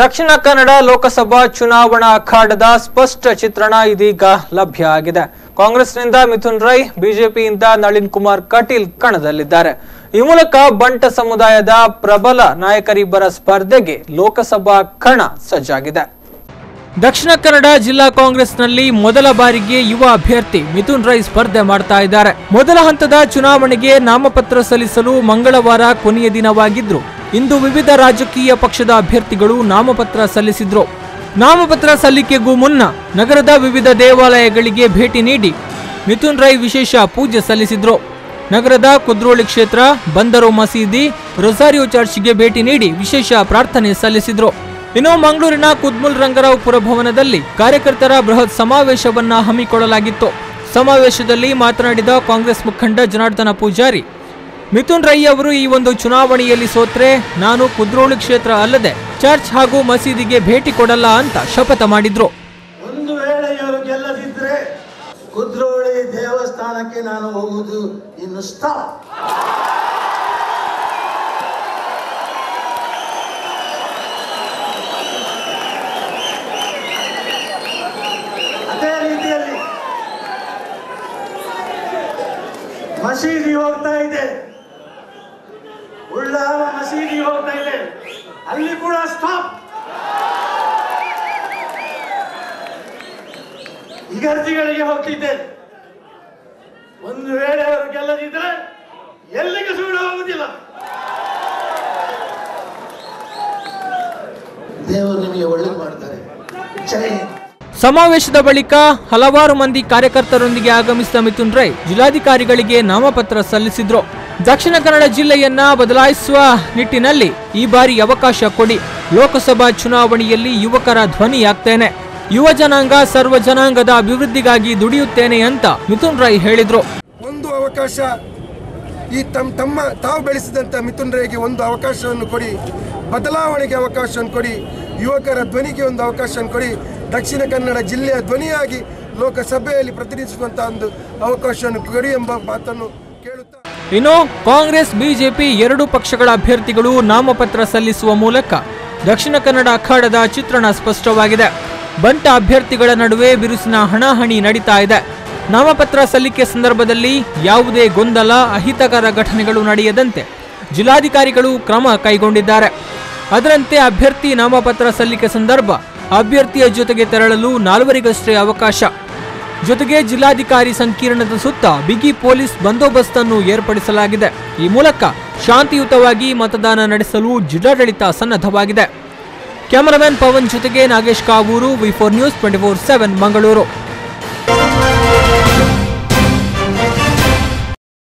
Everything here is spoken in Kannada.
ದಕ್ಷಿಣ ಕನ್ನಡ ಲೋಕಸಭಾ ಚುನಾವಣಾ ಅಖಾಡದ ಸ್ಪಷ್ಟ ಚಿತ್ರಣ ಇದೀಗ ಲಭ್ಯ ಆಗಿದೆ. ಕಾಂಗ್ರೆಸ್ನಿಂದ ಮಿಥುನ್ ರೈ, ಬಿಜೆಪಿಯಿಂದ ನಳಿನ್ ಕುಮಾರ್ ಕಟೀಲ್ ಕಣದಲ್ಲಿದ್ದಾರೆ. ಈ ಮೂಲಕ ಬಂಟ ಸಮುದಾಯದ ಪ್ರಬಲ ನಾಯಕರಿಬ್ಬರ ಸ್ಪರ್ಧೆಗೆ ಲೋಕಸಭಾ ಕಣ ಸಜ್ಜಾಗಿದೆ. ದಕ್ಷಿಣ ಕನ್ನಡ ಜಿಲ್ಲಾ ಕಾಂಗ್ರೆಸ್ನಲ್ಲಿ ಮೊದಲ ಬಾರಿಗೆ ಯುವ ಅಭ್ಯರ್ಥಿ ಮಿಥುನ್ ರೈ ಸ್ಪರ್ಧೆ ಮಾಡ್ತಾ ಇದ್ದಾರೆ. ಮೊದಲ ಹಂತದ ಚುನಾವಣೆಗೆ ನಾಮಪತ್ರ ಸಲ್ಲಿಸಲು ಮಂಗಳವಾರ ಕೊನೆಯ ದಿನವಾಗಿದ್ರು ಇಂದು ವಿವಿಧ ರಾಜಕೀಯ ಪಕ್ಷದ ಅಭ್ಯರ್ಥಿಗಳು ನಾಮಪತ್ರ ಸಲ್ಲಿಸಿದ್ರು. ನಾಮಪತ್ರ ಸಲ್ಲಿಕೆಗೂ ಮುನ್ನ ನಗರದ ವಿವಿಧ ದೇವಾಲಯಗಳಿಗೆ ಭೇಟಿ ನೀಡಿ ಮಿಥುನ್ ರೈ ವಿಶೇಷ ಪೂಜೆ ಸಲ್ಲಿಸಿದ್ರು. ನಗರದ ಕುದ್ರೋಳಿ ಕ್ಷೇತ್ರ, ಬಂದರು ಮಸೀದಿ, ರೊಸಾರಿಯೋ ಚರ್ಚ್ಗೆ ಭೇಟಿ ನೀಡಿ ವಿಶೇಷ ಪ್ರಾರ್ಥನೆ ಸಲ್ಲಿಸಿದ್ರು. ಇನ್ನು ಮಂಗಳೂರಿನ ಕುದ್ಮುಲ್ ರಂಗರಾವ್ ಪುರಭವನದಲ್ಲಿ ಕಾರ್ಯಕರ್ತರ ಬೃಹತ್ ಸಮಾವೇಶವನ್ನ ಹಮ್ಮಿಕೊಳ್ಳಲಾಗಿತ್ತು. ಸಮಾವೇಶದಲ್ಲಿ ಮಾತನಾಡಿದ ಕಾಂಗ್ರೆಸ್ ಮುಖಂಡ ಜನಾರ್ದನ ಪೂಜಾರಿ ಮಿಥುನ್ ರೈ ಅವರು ಈ ಒಂದು ಚುನಾವಣೆಯಲ್ಲಿ ಸೋತ್ರೆ ನಾನು ಕುದ್ರೋಳಿ ಕ್ಷೇತ್ರ ಅಲ್ಲದೆ ಚರ್ಚ್ ಹಾಗೂ ಮಸೀದಿಗೆ ಭೇಟಿ ಕೊಡಲ್ಲ ಅಂತ ಶಪಥ ಮಾಡಿದ್ರು. ಒಂದು ವೇಳೆ ಇವರು ಗೆಲ್ಲದಿದ್ರೆ ಕುದ್ರೋಳಿ ದೇವಸ್ಥಾನಕ್ಕೆ ನಾನು ಹೋಗುವುದು ಇನ್ನು ಅದೇ ರೀತಿಯಲ್ಲಿ ಮಸೀದಿ ಹೋಗ್ತಾ ಇದೆ. ಹೋಗ್ತಾ ಇದೆ ಅಲ್ಲಿ ಕೂಡ ಸ್ಟಾಪ್ ಇಗರ್ಜಿಗಳಿಗೆ ಹೋಗ್ತಿದ್ದೇನೆ. ಒಂದು ವೇಳೆ ಅವರು ಗೆಲ್ಲದಿದ್ರೆ ಎಲ್ಲಿಗೆ ಸುಳ್ಳು ಹೋಗುದಿಲ್ಲ. ದೇವರು ನಿಮಗೆ ಒಳ್ಳೇದು ಮಾಡ್ತಾರೆ. ಜೈ. ಸಮಾವೇಶದ ಬಳಿಕ ಹಲವಾರು ಮಂದಿ ಕಾರ್ಯಕರ್ತರೊಂದಿಗೆ ಆಗಮಿಸಿದ ಮಿಥುನ್ ರೈ ಜಿಲ್ಲಾಧಿಕಾರಿಗಳಿಗೆ ನಾಮಪತ್ರ ಸಲ್ಲಿಸಿದ್ರು. ದಕ್ಷಿಣ ಕನ್ನಡ ಜಿಲ್ಲೆಯನ್ನ ಬದಲಾಯಿಸುವ ನಿಟ್ಟಿನಲ್ಲಿ ಈ ಬಾರಿ ಅವಕಾಶ ಕೊಡಿ. ಲೋಕಸಭಾ ಚುನಾವಣೆಯಲ್ಲಿ ಯುವಕರ ಧ್ವನಿಯಾಗ್ತೇನೆ ಯುವ ಜನಾಂಗ ಸರ್ವ ಜನಾಂಗದ ಅಭಿವೃದ್ಧಿಗಾಗಿ ದುಡಿಯುತ್ತೇನೆ ಅಂತ ಮಿಥುನ್ ರೈ ಹೇಳಿದ್ರು. ಒಂದು ಅವಕಾಶ ಈ ತಮ್ಮ ತಮ್ಮ ತಾವು ಬೆಳೆಸಿದಂಥ ಮಿಥುನ್ ರೈಗೆ ಒಂದು ಅವಕಾಶವನ್ನು ಕೊಡಿ. ಬದಲಾವಣೆಗೆ ಅವಕಾಶವನ್ನು ಕೊಡಿ. ಯುವಕರ ಧ್ವನಿಗೆ ಒಂದು ಅವಕಾಶವನ್ನು ಕೊಡಿ. ದಕ್ಷಿಣ ಕನ್ನಡ ಜಿಲ್ಲೆಯ ಧ್ವನಿಯಾಗಿ ಲೋಕಸಭೆಯಲ್ಲಿ ಪ್ರತಿನಿಧಿಸುವಂತಹ ಒಂದು ಅವಕಾಶವನ್ನು ಕೊಡಿ ಎಂಬ ಮಾತನ್ನು ಇನ್ನು ಕಾಂಗ್ರೆಸ್, ಬಿಜೆಪಿ ಎರಡೂ ಪಕ್ಷಗಳ ಅಭ್ಯರ್ಥಿಗಳು ನಾಮಪತ್ರ ಸಲ್ಲಿಸುವ ಮೂಲಕ ದಕ್ಷಿಣ ಕನ್ನಡ ಅಖಾಡದ ಚಿತ್ರಣ ಸ್ಪಷ್ಟವಾಗಿದೆ. ಬಂಟ ಅಭ್ಯರ್ಥಿಗಳ ನಡುವೆ ಬಿರುಸಿನ ಹಣಾಹಣಿ ನಡೀತಾ ಇದೆ. ನಾಮಪತ್ರ ಸಲ್ಲಿಕೆ ಸಂದರ್ಭದಲ್ಲಿ ಯಾವುದೇ ಗೊಂದಲ, ಅಹಿತಕರ ಘಟನೆಗಳು ನಡೆಯದಂತೆ ಜಿಲ್ಲಾಧಿಕಾರಿಗಳು ಕ್ರಮ ಕೈಗೊಂಡಿದ್ದಾರೆ. ಅದರಂತೆ ಅಭ್ಯರ್ಥಿ ನಾಮಪತ್ರ ಸಲ್ಲಿಕೆ ಸಂದರ್ಭ ಅಭ್ಯರ್ಥಿಯ ಜೊತೆಗೆ ತೆರಳಲು ನಾಲ್ವರಿಗಷ್ಟೇ ಅವಕಾಶ. ಜೊತೆಗೆ ಜಿಲ್ಲಾಧಿಕಾರಿ ಸಂಕೀರ್ಣದ ಸುತ್ತ ಬಿಗಿ ಪೊಲೀಸ್ ಬಂದೋಬಸ್ತ್ ಅನ್ನು ಏರ್ಪಡಿಸಲಾಗಿದೆ. ಈ ಮೂಲಕ ಶಾಂತಿಯುತವಾಗಿ ಮತದಾನ ನಡೆಸಲು ಜಿಲ್ಲಾಡಳಿತ ಸನ್ನದ್ಧವಾಗಿದೆ. ಕ್ಯಾಮರಾಮನ್ ಪವನ್ ಜೊತೆಗೆ Nagesh Kavoor V four news twenty four seven Mangaluru